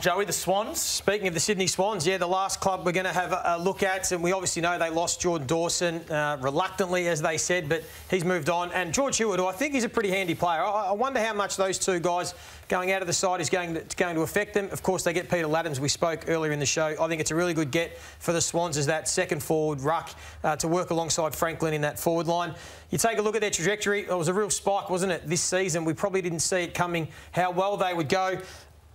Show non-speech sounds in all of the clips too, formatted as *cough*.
Joey, the Swans. Speaking of the Sydney Swans, yeah, the last club we're going to have a, look at, and we obviously know they lost Jordan Dawson uh, reluctantly, as they said, but he's moved on. And George Hewett, I think is a pretty handy player. I, I wonder how much those two guys going out of the side is going to, going to affect them. Of course, they get Peter Ladhams. We spoke earlier in the show. I think it's a really good get for the Swans as that second forward ruck uh, to work alongside Franklin in that forward line. You take a look at their trajectory. It was a real spike, wasn't it, this season? We probably didn't see it coming, how well they would go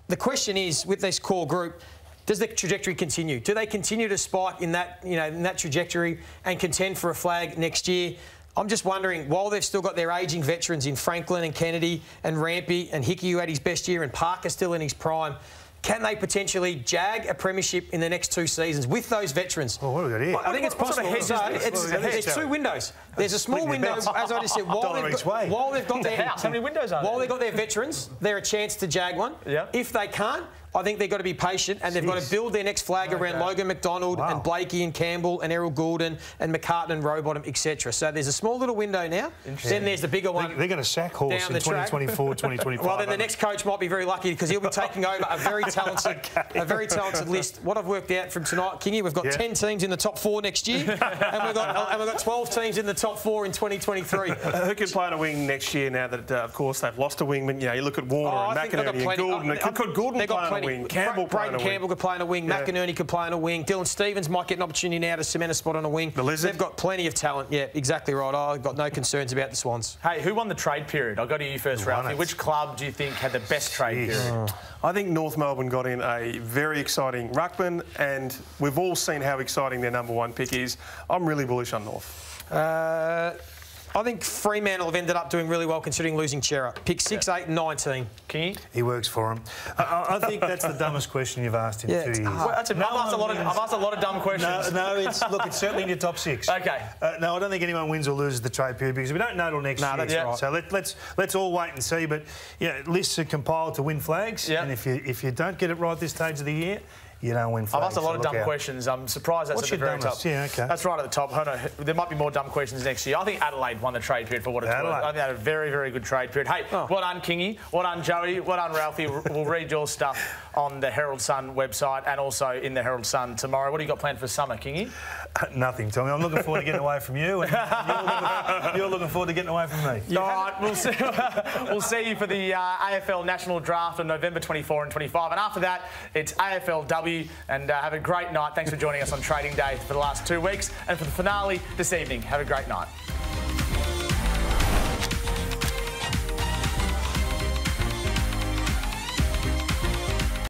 the question is, with this core group, does the trajectory continue? Do they continue to spike in that, you know, in that trajectory and contend for a flag next year? I'm just wondering, while they've still got their ageing veterans in Franklin and Kennedy and Rampy and Hickey who had his best year and Parker still in his prime, can they potentially jag a premiership in the next two seasons with those veterans? Oh, what have we got here? I think it's possible. So it's, there's two windows. There's a small window, as I just said, *laughs* while they've, got, while they've got their house. How many windows are there? While they've got their veterans, they're a chance to jag one. Yeah. If they can't, I think they've got to be patient and they've Jeez. got to build their next flag okay. around Logan McDonald wow. and Blakey and Campbell and Errol Gulden and McCartin and Rowbottom, etc. So there's a small little window now. Then there's the bigger one. They're, they're going to sack horse in 2024, *laughs* 2025. well, then the next coach might be very lucky because he'll be *laughs* taking over a very talented, okay. a very talented list. What I've worked out from tonight, Kingy, we've got yeah. 10 teams in the top four next year, *laughs* and we've got and we've got 12 teams in the top four in 2023. Uh, who can play on a wing next year? Now that, uh, of course, they've lost a wingman. You know, you look at Warner oh, and McInerney and Gulden. Uh, could, Gulden play on a wing? Campbell Braeden Campbell could play on a wing. Yeah. McInerney could play on a wing. Dylan Stephens might get an opportunity now to cement a spot on a wing. The Lizard. They've got plenty of talent. Yeah, exactly right. I've got no concerns about the Swans. Hey, who won the trade period? I'll go to you first, Ralphie. Which club do you think had the best trade Jeez. period? I think North Melbourne got in a very exciting ruckman, and we've all seen how exciting their number one pick is. I'm really bullish on North. Uh, I think Fremantle have ended up doing really well considering losing Cerra. Pick 6, yeah. 8 and 19. Kingy? He works for him. I, I, think that's the dumbest question you've asked in yeah, two years. Well, that's a, no I've, asked a lot of, I've asked a lot of dumb questions. No, no it's, look, it's certainly in your top six. Okay. Uh, no, I don't think anyone wins or loses the trade period because we don't know till next no, year. That's yeah. right. So let, us let's, let's all wait and see. But yeah, lists are compiled to win flags. Yeah. And if you, if you don't get it right this stage of the year, you don't win I've asked a lot so of dumb out. questions. I'm surprised that's What's at the very dumbest? top. Yeah, okay. That's right at the top. Hold on. There might be more dumb questions next year. I think Adelaide won the trade period for what it's Adelaide. worth. I think they had a very, very good trade period. Hey, oh. well done, Kingy. Well done, Joey. Well done, Ralphie. *laughs* we'll read your stuff on the Herald Sun website and also in the Herald Sun tomorrow. What do you got planned for summer, Kingy? *laughs* nothing, Tommy. I'm looking forward to getting away from you, and you're looking, you're looking forward to getting away from me. All right, we'll see, *laughs* we'll see you for the uh, AFL National Draft on November 24 and 25. And after that, it's AFLW. And uh, have a great night. Thanks for joining us on Trading Day for the last two weeks. And for the finale this evening, have a great night.